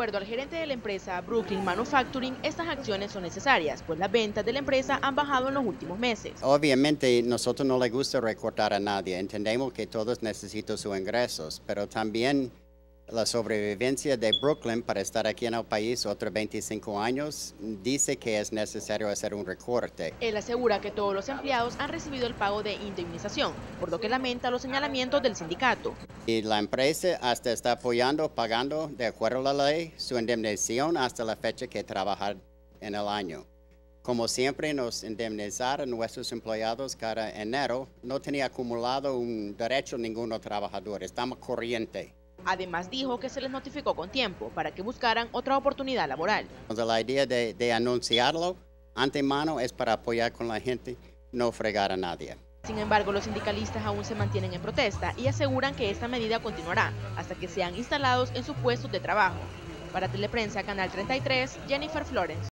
acuerdo al gerente de la empresa Brooklyn Manufacturing, estas acciones son necesarias, pues las ventas de la empresa han bajado en los últimos meses. Obviamente, nosotros no le gusta recortar a nadie. Entendemos que todos necesitan sus ingresos, pero también la sobrevivencia de Brooklyn para estar aquí en el país otros 25 años dice que es necesario hacer un recorte. Él asegura que todos los empleados han recibido el pago de indemnización, por lo que lamenta los señalamientos del sindicato. Y la empresa hasta está apoyando, pagando de acuerdo a la ley su indemnización hasta la fecha que trabajar en el año. Como siempre nos indemnizaron nuestros empleados cada enero, no tenía acumulado un derecho ninguno trabajador, estamos corriente. Además dijo que se les notificó con tiempo para que buscaran otra oportunidad laboral. La idea de, de anunciarlo antemano es para apoyar con la gente, no fregar a nadie. Sin embargo, los sindicalistas aún se mantienen en protesta y aseguran que esta medida continuará hasta que sean instalados en sus puestos de trabajo. Para Teleprensa, Canal 33, Jennifer Flores.